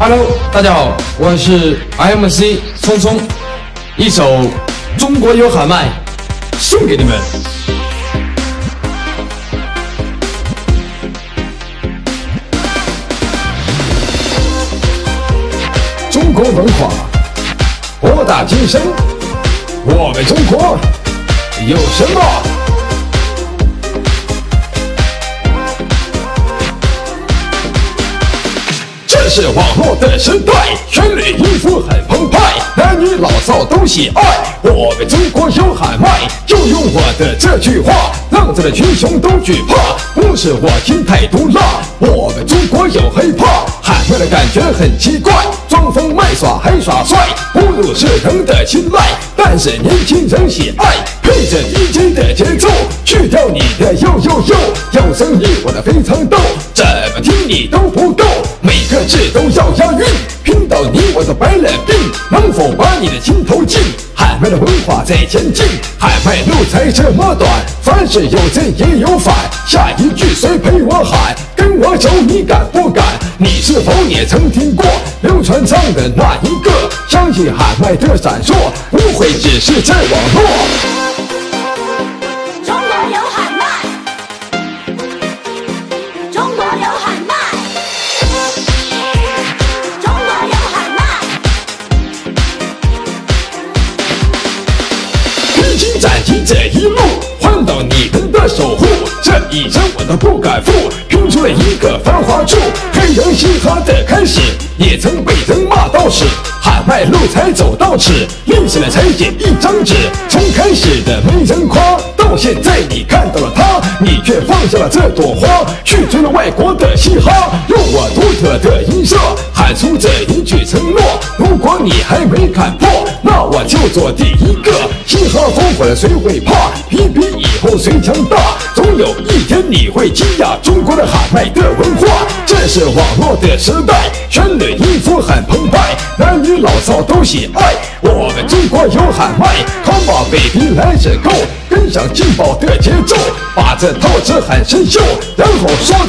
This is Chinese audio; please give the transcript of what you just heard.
Hello，大家好，我是 MC 聪聪，一首《中国有喊麦》送给你们。中国文化博大精深，我们中国有什么？是网络的时代，旋律音符很澎湃，男女老少都喜爱。我们中国有喊麦，就用我的这句话，让这的群雄都惧怕。不是我心态毒辣，我们中国有黑怕喊麦的感觉很奇怪，装疯卖傻还耍帅，不入世人的青睐，但是年轻人喜爱，要你的呦呦呦，有声音我的非常逗，怎么听你都不够，每个字都要押韵，拼到你我都白了病，能否把你的心头进？喊麦的文化在前进，喊麦路才这么短，凡事有正也有反，下一句谁陪我喊？跟我走，你敢不敢？你是否也曾听过流传唱的那一个？相信喊麦的闪烁，不会只是在网络。披荆斩棘这一路，换到你们的守护，这一生我都不敢负，拼出了一个繁华处。黑人嘻哈的开始，也曾被人骂到死，喊麦路才走到此，立起来才写一张纸。从开始的没人夸，到现在你看到了，却放下了这朵花，去追了外国的嘻哈，用我独特的音色喊出这一句承诺。如果你还没看破，那我就做第一个。嘻哈风火了谁会怕？比比以后谁强大？总有一天你会惊讶中国的喊麦的文化。这是网络的时代，旋律音符很澎湃，男女老少都喜爱。我们中国有喊麦，Come on baby let's go，跟上劲爆的节奏，这套子喊生锈，然后说。